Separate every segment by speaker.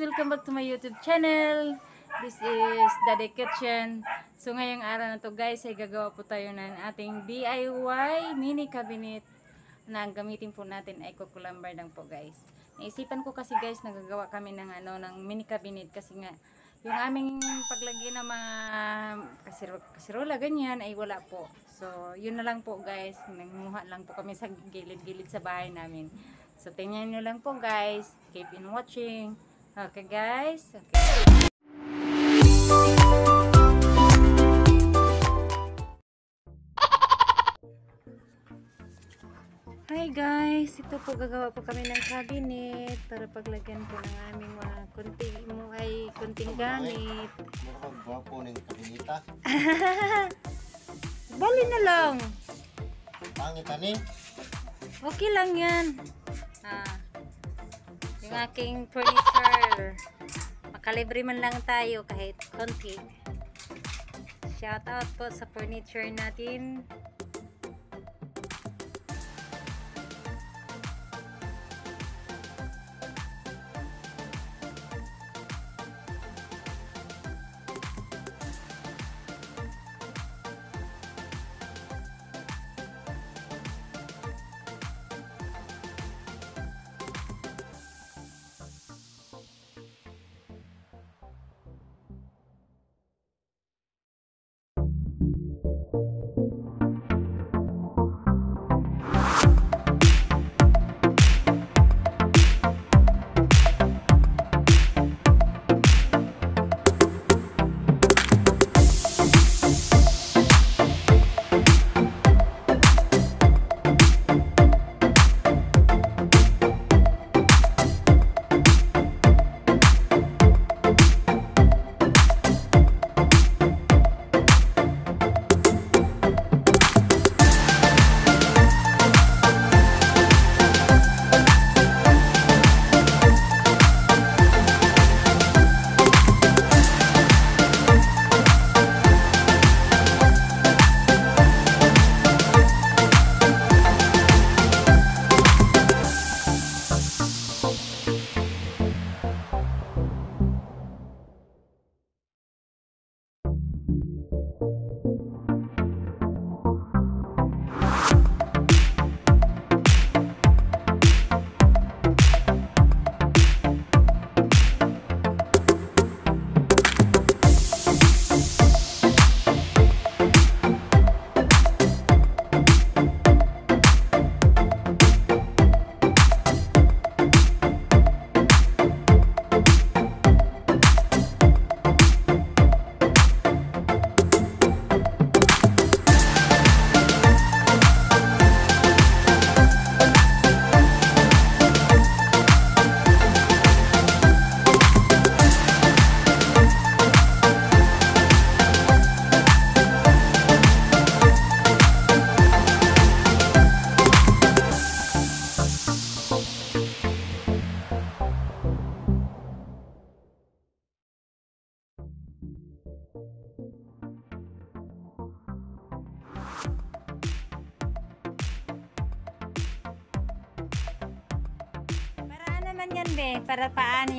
Speaker 1: Welcome back to my YouTube channel. This is Daddy Kitchen. So ngayong araw na to guys ay gagawa po tayo ng ating DIY mini cabinet na ang gamitin po natin ay kukulambar lang po guys. Naisipan ko kasi guys nagagawa kami ng ano ng mini cabinet kasi nga yung aming paglagyan ng mga kasiro, kasirola ganyan ay wala po. So yun na lang po guys. Nanguha lang po kami sa gilid-gilid sa bahay namin. So, tingnan nyo lang po guys. Keep in watching. Okay guys. Okay. Hi guys. Ito po gagawa po kami ng cabinet para paglagyan po ng aming mga kunti mo ay kunting gamit.
Speaker 2: Mukhang gwapo ng kabinita.
Speaker 1: Bali na lang.
Speaker 2: Pangit ani.
Speaker 1: Okay lang yan. Ah, yung aking furniture. Makalibre man lang tayo kahit konti. Shout out po sa furniture natin.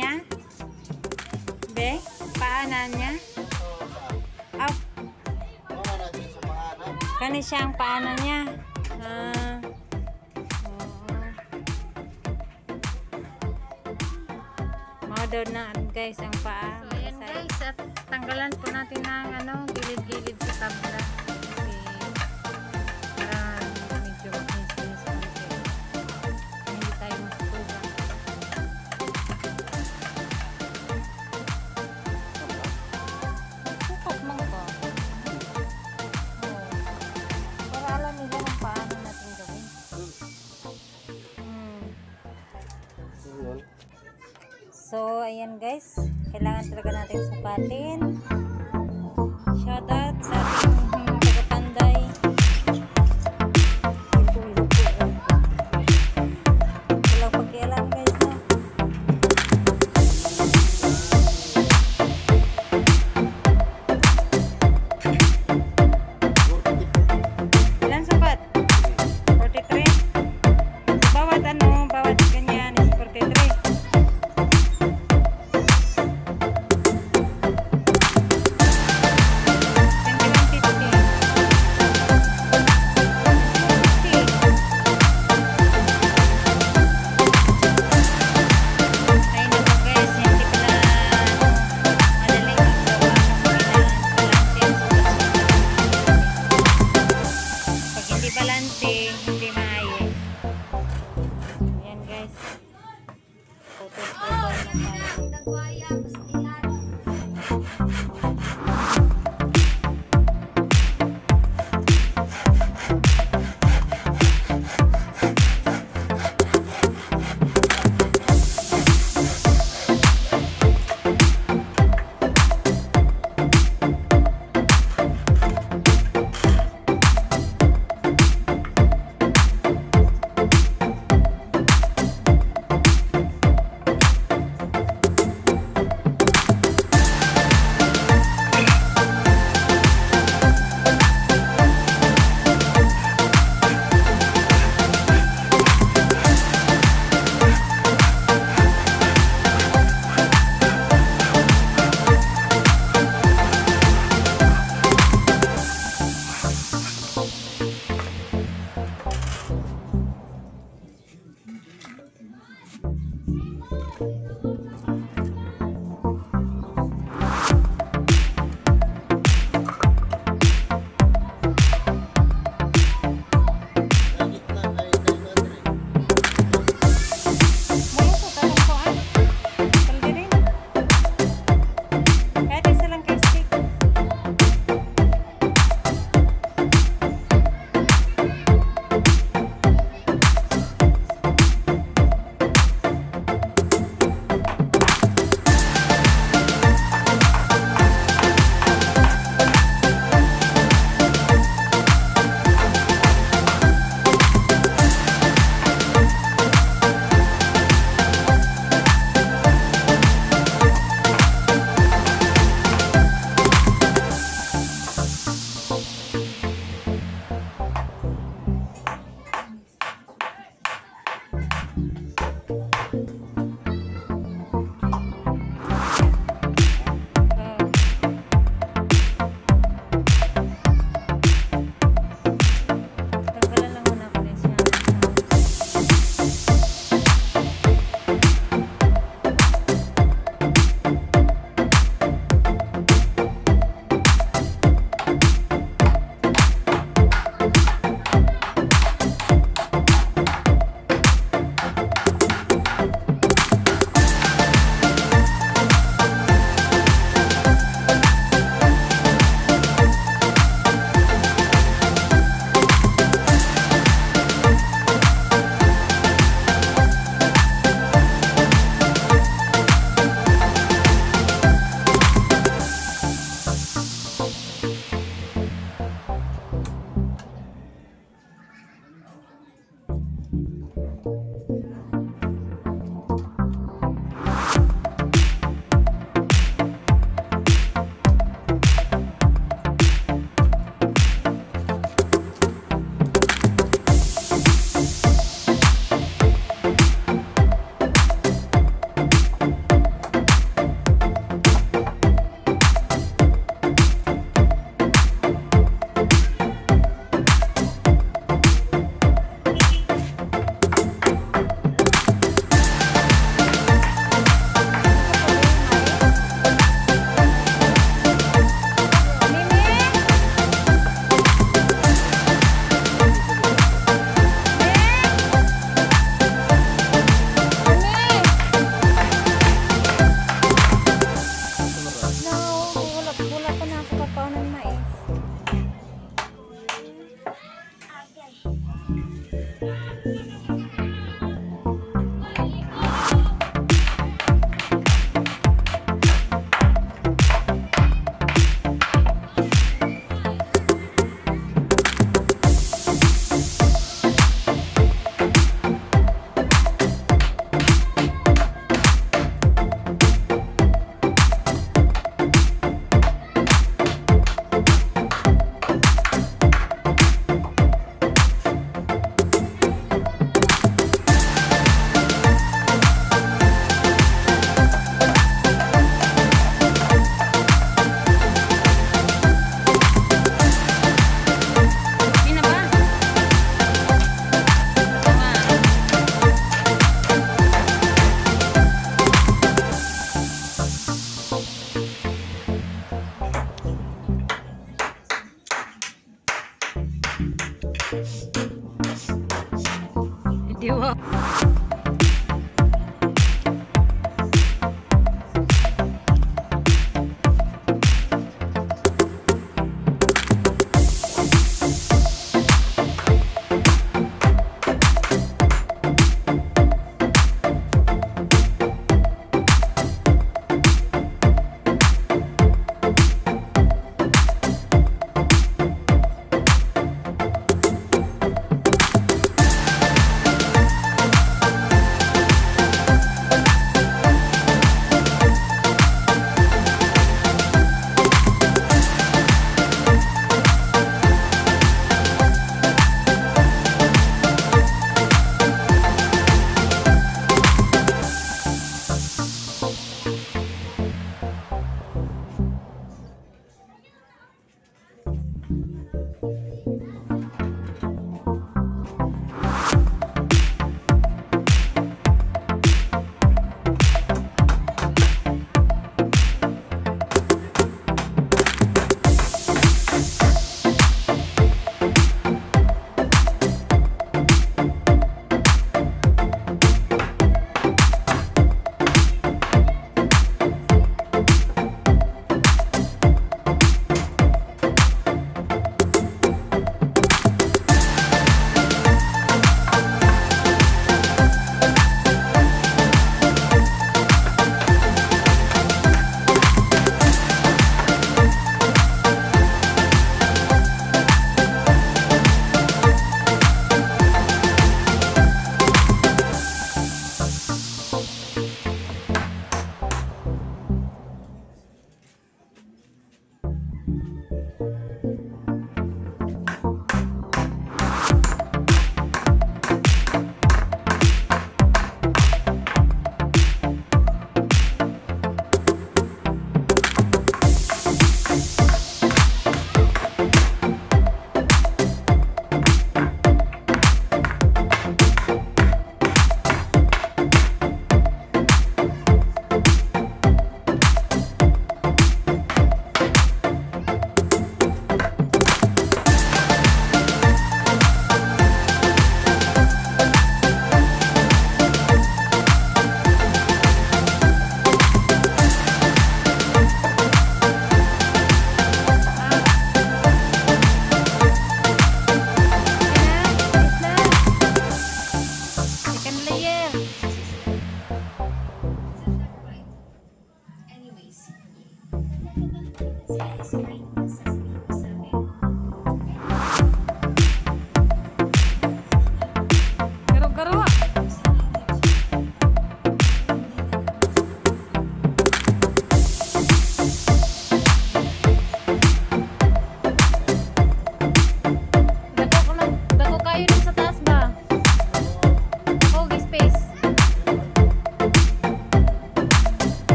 Speaker 1: Niya? Be? Paanan niya?
Speaker 2: Anak.
Speaker 1: kani siyang paanan niya. Ah. Daw na guys ang paa. So, ayan guys, at tanggalan po natin ng ano, gilid-gilid sa tabla. Kailangan talaga natin sukatin.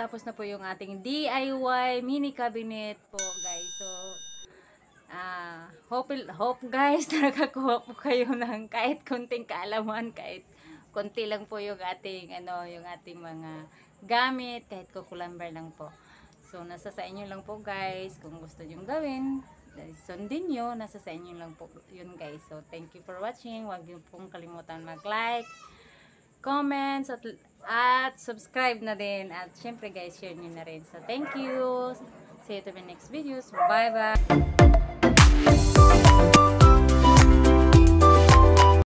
Speaker 1: Ayun na na po yung ating DIY mini cabinet po guys. So, ah, hope, hope guys, nakakuha po kayo ng kahit konting kaalaman, kahit konti lang po yung ating, ano, yung ating mga gamit, kahit kukulamber lang po. So, nasa sa inyo lang po guys, kung gusto nyo gawin, sundin nyo, nasa sa inyo lang po yun guys. So, thank you for watching. Huwag nyo pong kalimutan mag-like, comments, at, at subscribe na din. At syempre guys, share nyo na rin. So, thank you. See you to the next videos. Bye-bye.